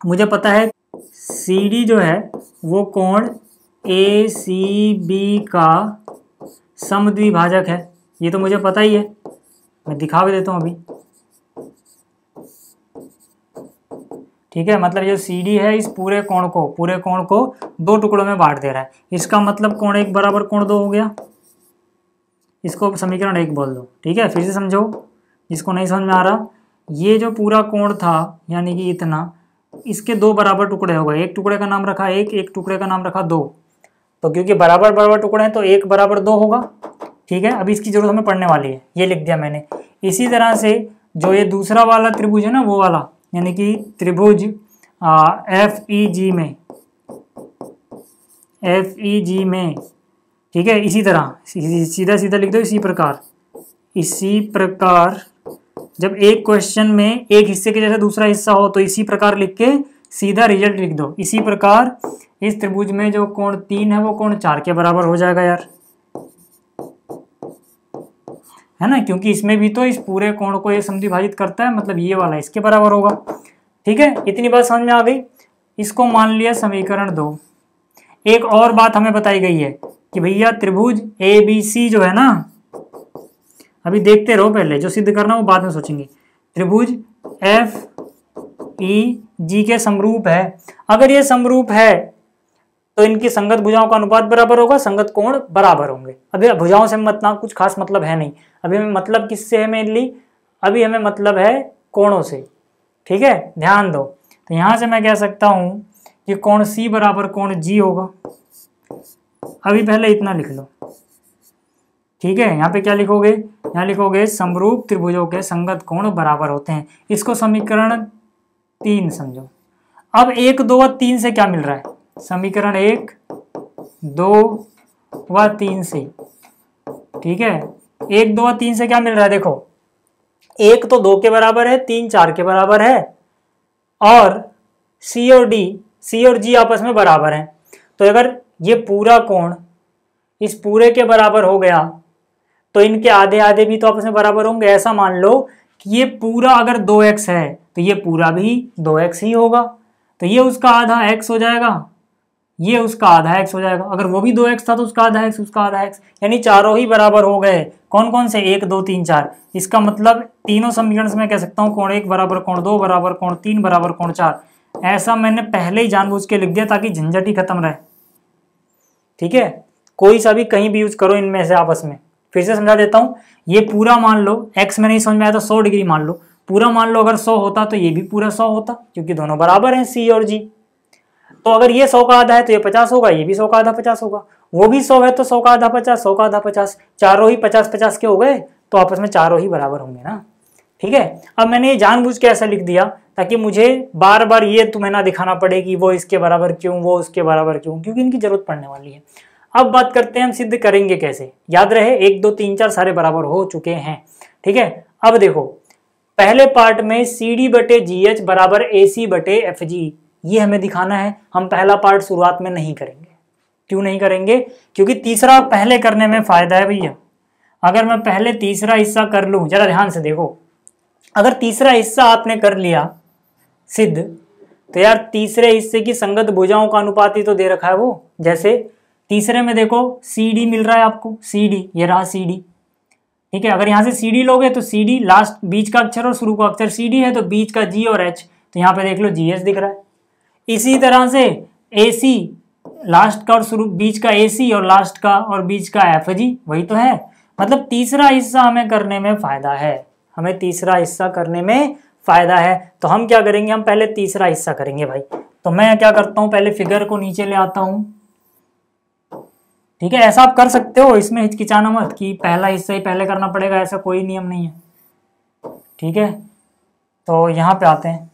मुझे पता है सी डी जो है, वो कोण ए सी बी का समद्विभाजक है। ये तो मुझे पता ही है। मैं दिखा भी देता हूँ अभी। ठीक है मतलब जो सी डी है इस पूरे कोण को, पूरे कोण को दो टुकड़ों में बांट दे रहा है। इसका मतलब कोण एक बराबर कोण दो हो गया। इसको समीकरण एक बोल दो। ठीक है, फिर से समझो। जिसको नहीं समझ में आ रहा। ये जो पूरा कोण था, यानी कि इतना, इसके दो बराबर टुकड़े हो गए। एक टुकड़े का नाम रखा एक एक टुकड़े का नाम रखा दो। तो क्योंकि बराबर बराबर टुकड़े हैं तो एक बराबर दो होगा। ठीक है? अभी इसकी ज़रूरत हमें पड़ने वाली है। ये लिख दिया मैंने। इसी तरह से जो ये दूसरा वाला त्रिभुज है ना, वो वाला, यानी कि त्रिभुज एफ़ ई जी में। एफ़ ई जी में। ठीक है? इसी तरह। सीधा सीधा लिख दो इसी प्रकार। इसी प्रकार, जब एक क्वेश्चन में एक हिस्से के जैसे दूसरा हिस्सा हो तो इसी प्रकार लिख के सीधा रिज़ल्ट लिख दो। इसी प्रकार, इस त्रिभुज में जो कोण तीन है, वो कोण चार के बराबर हो जाएगा यार। है ना? क्योंकि इसमें भी तो इस पूरे कोण को ये समद्विभाजित करता है मतलब ये वाला इसके बराबर होगा। ठीक है? इतनी बात समझ में आ गई? इसको मान लिया समीकरण दो। एक और बात हमें बताई गई है कि भैया त्रिभुज ए बी सी जो है ना, अभी देखते रहो पहले, जो सिद्ध करना वो बाद में सोचेंगे। त्रिभुज एफ़ ई जी के समरूप है। अगर ये समरूप है तो इनकी संगत भुजाओं का अनुपात बराबर होगा, संगत कोण बराबर होंगे। अभी भुजाओं से मतलब कुछ खास मतलब है नहीं। अभी हमें मतलब किससे है मेनली अभी हमें मतलब है कोणों से। ठीक है? ध्यान दो। तो यहाँ से मैं कह सकता हूँ कि कोण सी बराबर कोण जी होगा। अभी पहले इतना लिख लो। ठीक है? यहाँ पे क्या लिखोगे? यहाँ लिखोगे समरूप त्रिभुजों के संगत कोण बराबर होते हैं। इसको समीकरण तीन समझो। अब एक, दो व तीन से क्या मिल रहा है? समीकरण एक, दो व तीन से। ठीक है? एक, दो व तीन से क्या मिल रहा है? देखो, एक तो दो के बराबर है, तीन चार के बराबर है, और सी और डी सी और जी आपस में बराबर हैं। तो अगर ये पूरा कोण इस पूरे के बराबर हो गया तो इनके आधे आधे भी तो आपस में बराबर होंगे। ऐसा मान लो कि ये पूरा अगर दो एक्स है तो ये पूरा भी दो एक्स ही होगा। तो ये उसका आधा एक्स हो जाएगा। ये उसका आधा एक्स हो जाएगा। अगर वो भी दो एक्स था तो उसका आधा एक्स उसका आधा एक्स यानी चारों ही बराबर हो गए। कौन कौन से? एक, दो, तीन, चार। इसका मतलब तीनों समीकरण से मैं कह सकता हूँ कौन एक बराबर कौन दो बराबर कौन तीन बराबर कौन चार। ऐसा मैंने पहले ही जानबूझ के लिख दिया ताकि झंझट ही खत्म रहे। ठीक है? कोई सा भी कहीं भी यूज़ करो इनमें से आपस में। फिर से समझा देता हूँ, ये पूरा मान लो एक्स में नहीं समझ में आया तो सौ डिग्री मान लो। पूरा मान लो अगर सौ होता तो ये भी पूरा सौ होता, क्योंकि दोनों बराबर हैं सी और जी तो अगर ये सौ का आधा है तो ये पचास होगा, ये भी सौ का आधा पचास होगा। वो भी सौ है तो सौ का आधा पचास, सौ का आधा पचास, चारों ही पचास पचास के हो गए तो आपस में चारों ही बराबर होंगे ना। ठीक है? अब मैंने ये जानबूझ के ऐसा लिख दिया, ताकि मुझे बार बार ये तुम्हें ना दिखाना पड़े कि वो इसके बराबर क्यों, वो उसके बराबर क्यों, क्योंकि इनकी ज़रूरत पड़ने वाली है। अब बात करते हैं हम सिद्ध करेंगे कैसे। याद रहे, एक, दो, तीन, चार सारे बराबर हो चुके हैं। ठीक है? अब देखो, पहले पार्ट में सी डी बटे जी एच बराबर ए सी बटे एफ़ जी ये हमें दिखाना है, हम पहला पार्ट शुरुआत में नहीं करेंगे। क्यों नहीं करेंगे? क्योंकि तीसरा पहले करने में फ़ायदा है भैया। अगर मैं पहले तीसरा हिस्सा कर लूँ, जरा ध्यान से देखो। अगर तीसरा हिस्सा आपने कर लिया, सिद्ध तो यार तीसरे हिस्से की संगत भुजाओं का अनुपात ही तो दे रखा है वो। जैसे तीसरे में देखो सी डी मिल रहा है आपको सी डी ये रहा सी डी ठीक है, अगर यहाँ से सी डी लोगे तो सी डी लास्ट बीच का अक्षर और शुरू का अक्षर सी डी है तो बीच का जी और एच तो यहाँ पे देख लो जी एच दिख रहा है। इसी तरह से ए सी लास्ट का और शुरू, बीच का ए सी और लास्ट का और बीच का एफ़ जी वही तो है। मतलब तीसरा हिस्सा हमें करने में फ़ायदा है। हमें तीसरा हिस्सा करने में फ़ायदा है। तो हम क्या करेंगे? हम पहले तीसरा हिस्सा करेंगे भाई। तो मैं क्या करता हूँ? पहले फिगर को नीचे ले आता हूँ। ठीक है? ऐसा आप कर सकते हो। इसमें हिचकिचाना मत कि पहला हिस्सा ही पहले करना पड़ेगा। ऐसा कोई नियम नहीं है। ठीक है? तो यहाँ पे आते हैं।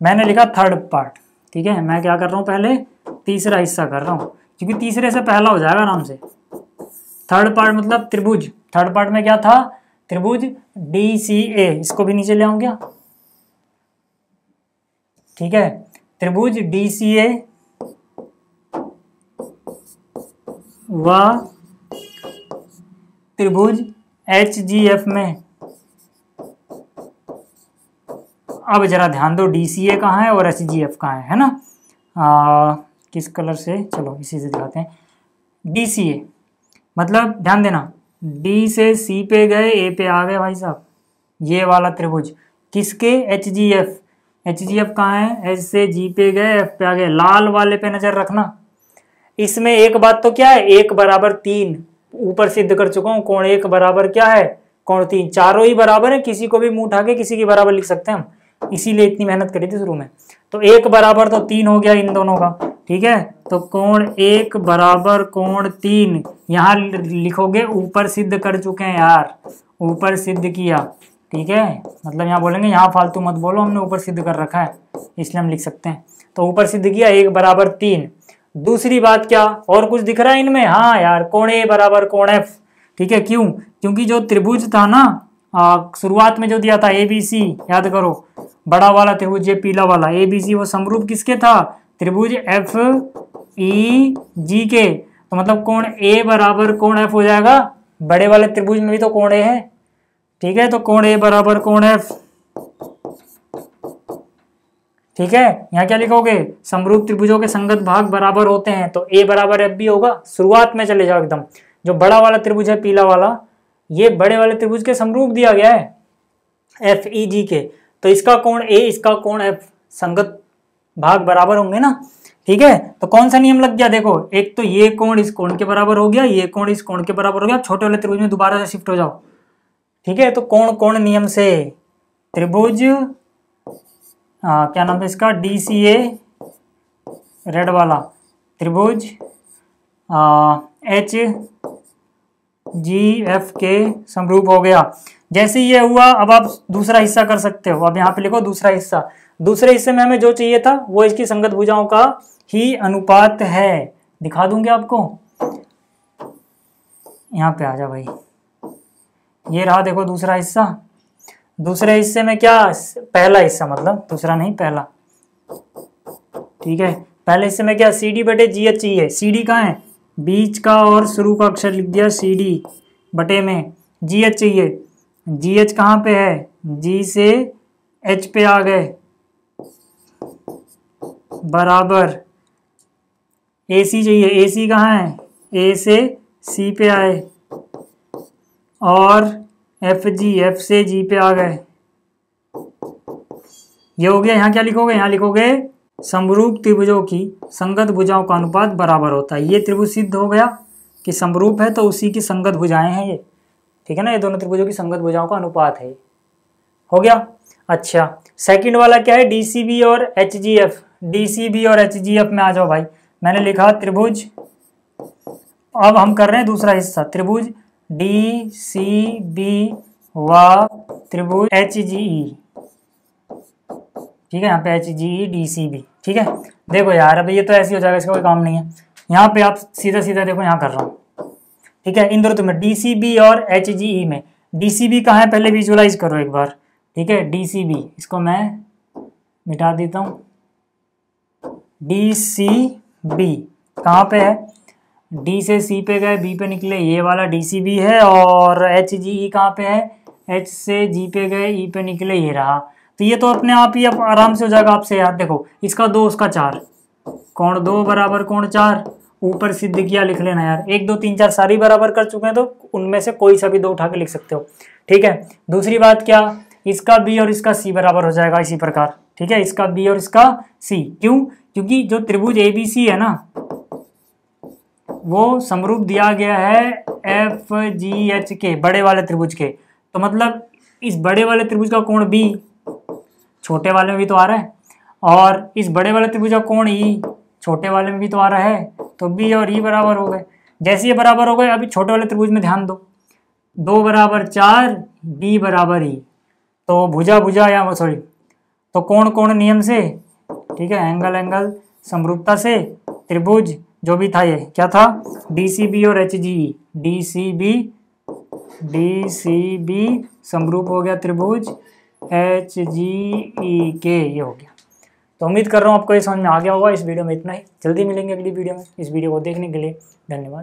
मैंने लिखा थर्ड पार्ट ठीक है? मैं क्या कर रहा हूँ पहले? तीसरा हिस्सा कर रहा हूँ। क्योंकि तीसरे से पहला हो जाएगा आराम से। थर्ड पार्ट मतलब त्रिभुज। थर्ड पार्ट में क्या था? त्रिभुज डी सी ए इसको भी नीचे ले आऊँ क्या? ठीक है? त्रिभुज डी सी ए व त्रिभुज एच जी एफ़ में। अब जरा ध्यान दो डी सी ए कहाँ है और एच जी एफ़ कहाँ है है ना? आ, किस कलर से? चलो इसी से दिखाते हैं। डी सी ए मतलब ध्यान देना डी से सी पे गए ए पे आ गए भाई साहब। ये वाला त्रिभुज किसके? H G F H G F कहाँ है? एच से जी पे गए एफ़ पे आ गए। लाल वाले पे नज़र रखना। इसमें एक बात तो क्या है? एक बराबर तीन। ऊपर सिद्ध कर चुका हूँ कौन एक बराबर क्या है? कौन तीन। चारों ही बराबर है किसी को भी मुँह उठा के किसी की बराबर लिख सकते हैं हम। इसीलिए इतनी मेहनत करी थी शुरू में। तो एक बराबर तो तीन हो गया इन दोनों का, ठीक है? तो कोण एक बराबर कोण तीन, यहाँ लिखोगे, ऊपर सिद्ध कर चुके हैं यार। ऊपर सिद्ध किया, ठीक है? मतलब यहाँ बोलेंगे, यहाँ फालतू मत बोलो, हमने ऊपर सिद्ध कर रखा है, इसलिए हम लिख सकते हैं। तो ऊपर सिद्ध किया, एक बराबर तीन। दूसरी बात क्या, और कुछ दिख रहा है इनमें? हाँ यार, कोण ए बराबर कोण एफ़, ठीक है? क्यों? क्योंकि जो त्रिभुज था ना शुरुआत में जो दिया था ए बी सी याद करो। बड़ा वाला त्रिभुज ये पीला वाला ए बी सी वो समरूप किसके था? त्रिभुज एफ़ ई जी के। तो मतलब कोण ए बराबर कोण एफ़ हो जाएगा? बड़े वाले त्रिभुज में भी तो कोण ए है। ठीक है तो कोण ए बराबर कोण एफ़ ठीक है, यहाँ क्या लिखोगे? समरूप त्रिभुजों के संगत भाग बराबर होते हैं तो ए बराबर एफ़ भी होगा। शुरुआत में चले जाओ एकदम। जो बड़ा वाला त्रिभुज है, पीला वाला, ये बड़े वाले त्रिभुज के समरूप दिया गया है। एफ़ ई जी के। तो इसका कोण ए इसका कोण एफ़ संगत भाग बराबर होंगे ना? ठीक है? तो कौन सा नियम लग गया? देखो, एक तो ये कोण इस कोण के बराबर हो गया, ये कोण इस कोण के बराबर हो गया, छोटे वाले त्रिभुज में दोबारा से शिफ्ट हो जाओ। ठीक है? तो कोण कोण नियम से? त्रिभुज क्या नाम है इसका? डी सी ए रेड वाला। त्रिभुज एच जी एफ़ के समरूप हो गया। जैसे ये हुआ, अब आप दूसरा हिस्सा कर सकते हो। अब यहाँ पे लिखो दूसरा हिस्सा। दूसरे हिस्से में हमें जो चाहिए था, वो इसकी संगत भुजाओं का ही अनुपात है। दिखा दूँगे आपको? यहाँ पे आ जा भाई। ये रहा देखो दूसरा हिस्सा। दूसरे हिस्से में क्या? पहला हिस्सा मतलब दूसरा नहीं, पहला। ठीक है? पहले हिस्से में क्या? सी डी बटे जी एच चाहिए सी डी कहाँ है? बीच का और शुरू का अक्षर लिख दिया सी डी बटे में। जी एच चाहिए जी एच कहाँ पे है? जी से एच पे आ गए। बराबर। ए सी चाहिए। ए सी कहाँ है? ए से सी पे आए। और एफ़ जी एफ़ से जी पे आ गए। ये हो गया। यहाँ क्या लिखोगे? यहाँ लिखोगे समरूप त्रिभुजों की संगत भुजाओं का अनुपात बराबर होता है। ये त्रिभुज सिद्ध हो गया कि समरूप है तो उसी की संगत भुजाएँ हैं ये। ठीक है ना? ये दोनों त्रिभुजों की संगत भुजाओं का अनुपात है। हो गया? अच्छा। सेकंड वाला क्या है? डीसीबी और एच जी एफ़ डीसीबी और एच जी एफ़ में आ जाओ भाई। मैंने लिखा त्रिभुज। अब हम कर रहे हैं दूसरा हिस्सा। त्रिभुज डी सी बी व त्रिभुज एच जी ई ठीक है? यहाँ पे H G E D C B ठीक है? देखो यार, अभी ये तो ऐसे हो जाएगा, इसका कोई काम नहीं है। यहाँ पे आप सीधा सीधा देखो, यहाँ कर रहा हूँ। ठीक है? इन दोनों तुम्हें डी बी और एच जी ई में। डी सी बी कहाँ है? पहले विजुअलाइज करो एक बार। ठीक है? डी सी बी इसको मैं मिटा देता हूँ। डी सी बी कहाँ पे है? डी से सी पे गए बी पे निकले, ये वाला डी सी बी है और एच जी ई कहाँ पे है? एच से जी पे गए ई पे निकले, ये रहा। तो ये तो अपने आप ही अब आराम से हो जाएगा आपसे याद। देखो, इसका दो, उसका चार। कौन दो बराबर कौन चार। ऊपर सिद्ध किया, लिख लेना यार। एक, दो, तीन, चार सारी बराबर कर चुके हैं तो उनमें से कोई सा भी दो उठा के लिख सकते हो। ठीक है? दूसरी बात क्या? इसका बी और इसका सी बराबर हो जाएगा इसी प्रकार। ठीक है? इसका बी और इसका सी। क्यों? क्योंकि जो त्रिभुज ए बी सी है ना, वो समरूप दिया गया है एफ़ जी एच के बड़े वाले त्रिभुज के। तो मतलब इस बड़े वाले त्रिभुज का कोण बी छोटे वाले में भी तो आ रहा है, और इस बड़े वाले त्रिभुज का कोण ई छोटे वाले में भी तो आ रहा है तो बी और ई बराबर हो गए। जैसे ये बराबर हो गए, अभी छोटे वाले त्रिभुज में ध्यान दो। दो बराबर चार बी बराबर ई तो भुजा भुजा या सॉरी तो कोण कोण नियम से, ठीक है एंगल एंगल समरूपता से त्रिभुज, जो भी था ये, क्या था? डी सी बी और H G D C B D C B समरूप हो गया त्रिभुज एच जी ई के ये हो गया। तो उम्मीद कर रहा हूँ आपको ये समझ में आ गया होगा। इस वीडियो में इतना ही। जल्दी मिलेंगे अगली वीडियो में। इस वीडियो को देखने के लिए धन्यवाद।